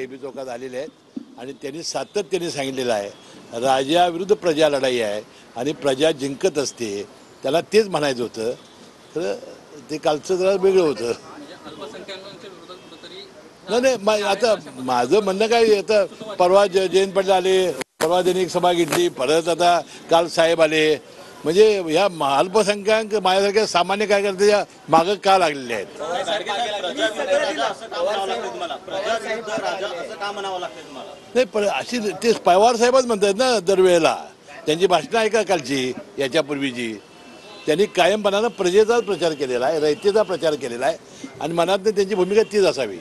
KB चौकात आलेले आहेत. आणि त्यांनी सातत्याने सांगितलेलं आहे राजाविरुद्ध प्रजा लढाई आहे आणि प्रजा जिंकत असते त्याला तेच म्हणायचं होतं. तर ते कालचं जरा वेगळं होतं. नाही नाही मा- आता माझं म्हणणं काय आता परवा ज- जयंत पाटील आले परवा त्यांनी एक सभा घेतली परत आता काल साहेब आले. म्हणजे ह्या अल्पसंख्याक माझ्यासारख्या सामान्य कार्यकर्त्याच्या मागं का लागलेले आहेत? नाही पण अशी ते पवार साहेबच म्हणतात ना दरवेळेला. त्यांची भाषणं ऐका कालची याच्यापूर्वीची. त्यांनी कायमपणानं प्रजेचाच प्रचार केलेला आहे रयतेचा प्रचार केलेला आहे आणि मनात त्यांची भूमिका तीच असावी.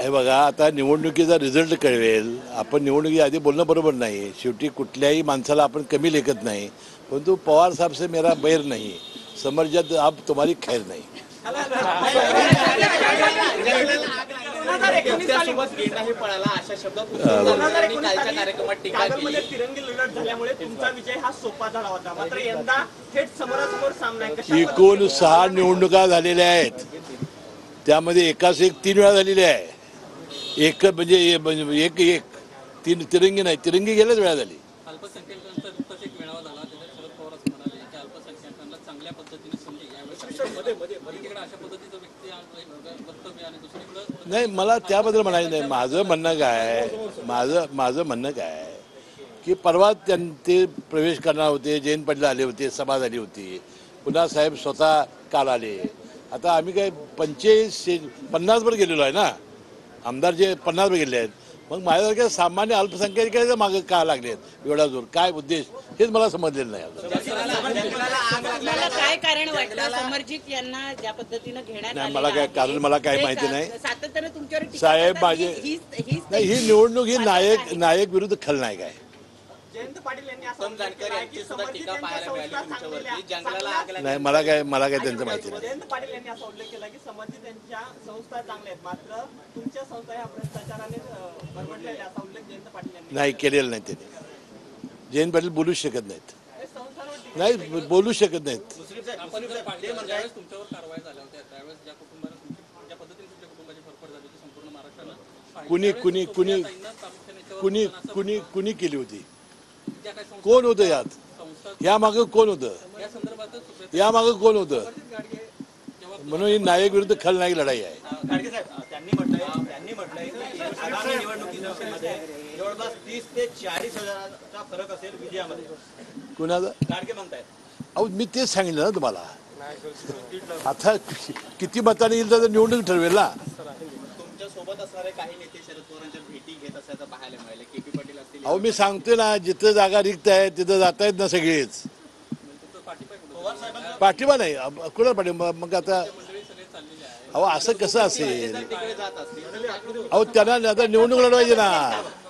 हे बघा आता निवडणुकीचा रिझल्ट कळवेल. आपण निवडणुकी आधी बोलणं बरोबर नाही. शेवटी कुठल्याही माणसाला आपण कमी लेखत नाही. परंतु पवार साहेब से मेरा बैर नाही. समर्जात आप तुम्हारी खैर नाही. एकूण सहा निवडणुका झालेल्या आहेत. त्यामध्ये एकाच एक तीन वेळा झालेली आहे. एक म्हणजे म्हणजे एक एक. तीन तिरंगी नाही तिरंगी गेल्याच वेळा झाली अल्पसंख्याकांचा नुकताच एक मेळावा झाला त्याच्यात शरद पवार असं म्हणाले की अल्पसंख्याकांना चांगल्या पद्धतीने समजेल यावेळी एकीकडे अशा पद्धतीचं व्यक्ती आणि वक्तव्य आणि दुसरीकडे नाही मला त्याबद्दल म्हणायचं नाही. माझं म्हणणं काय आहे, माझं माझं म्हणणं काय आहे? की परवा ते प्रवेश करणार होते जयंत पाटील आले होते सभा झाली होती. पुन्हा साहेब स्वतः काल आले. आता आम्ही काय पंचेचाळीस पन्नासवर गेलेलो आहे ना? आमदार जे पन्नासवर गेले आहेत. मग माझ्यासारख्या सामान्य अल्पसंख्याकाच्या मागे का लागलेत एवढा जोर काय उद्देश हेच मला समजलेलं नाही काय कारण समर्जित यांना ज्या पद्धतीनं घेण्यात नाही, आलेलं मला काय-? कारण मला काय माहिती नाही. सातत्यानं तुमच्यावर टीका साहेब करतात. माझे- ही- हीच- हीच नाही ही त्यांची निवडणूक ही नायक. नायक विरुद्ध खलनायक आहे जयंत पाटील यांनी असं उत्तम उल्लेख जानकर केला आहे यांची की सुद्धा समर्जित टीका यांच्या पाहायला मिळाली संस्था तुमच्यावरती. चांगल्या- जंगलाला चांगल्या- आग लागली नाही मला काय मला काय त्यांचं माहिती नाही. जयंत पाटील यांनी असा उल्लेख केला की समर्जित यांच्या संस्था चांगल्या आहेत. मात्र तुमच्या संस्था ह्या भ्रष्टाचाराने अं, असा उल्लेख जयंत पाटील यांनी नाही केलेलं नाही त्यांनी. जयंत पाटील बोलूच शकत नाहीत. हे संस्थांवर टीका नाही बोलू शकत नाहीत. आपण जर पाहिलं ज्यावेळेस तुमच्यावर कारवाई झाल्या होत्या त्यावेळेस ज्या कुटुंबाने तुमची ज्या पद्धतीने तुमच्या कुटुंबाची फरफड झाली होती संपूर्ण महाराष्ट्रानं पाहिली. कुणी त्यावेळेस कुणी कुणी सोनियाताईंना प्रामुख्याने याच्यावर कुणी कुणी कुणी केली होती? कोण होतं यात? संस्था या मागं कोण होतं? या संदर्भातच सुप्रिया या मागं कोण होतं? म्हणून ही नायक विरुद्ध खलनायक लढाई आहे. कुणाचं? अहो मी तेच सांगितलं ना तुम्हाला. आता किती मताने येईल तर निवडणूक ठरवेल ना? सोबत असणारे काही नेते शरद पवारांच्या भेटी घेत असल्याचं पाहायला मिळाले. के पी पाटील असतील. अहो मी सांगतोय ना जिथं जागा रिक्त आहे तिथं जात आहेत ना सगळेच. पाठिंबा नाही. अब- कुणाला पाठिंबा? मग आता अहो असं कसं असेल? तिकडे जात असतील अहो त्यांना आता निवडणूक लढवायची ना.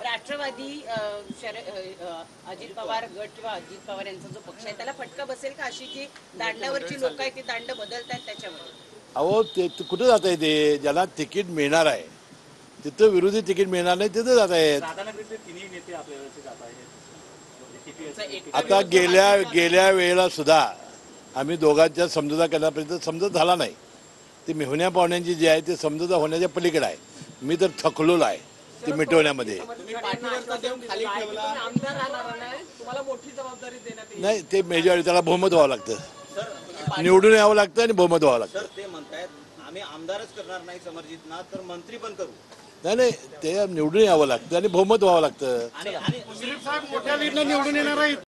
राष्ट्रवादी अ, शर- अ, अ, अजित पवार गट किंवा अजित पवार यांचा जो पक्ष आहे त्याला फटका बसेल का अशी जी दांडावरची लोक आहेत ती दांड बदलतात त्याच्यावर अहो ते ते कुठं जात आहे ते ज्याला तिकीट मिळणार आहे. तिथं विरोधी तिकीट मिळणार नाही तिथं जात आहेत. एकटा आता गेल्या गेल्या वेळेला सुद्धा आम्ही दोघांच्या समजुता करण्यापर्यंत समजत झाला नाही. ती मेहुण्या पाहुण्यांची जी आहे ती समजुता होण्याच्या पलीकडे आहे. मी तर थकलोलो आहे ती मिटवण्यामध्ये. तुम्ही पाठीवरचा देऊन खाली ठेवला. आमदार राहणार नाही. तुम्हाला मोठी जबाबदारी देण्यात येईल. नाही ते मेजॉरिटी त्याला बहुमत व्हावं लागतं. निवडून यावं लागतं आणि बहुमत व्हावं लागतं. आम्ही आमदारच करणार नाही समर्जितना तर मंत्री पण करू. नाही नाही ते निवडून यावं लागतं आणि बहुमत व्हावं लागतं आणि आणि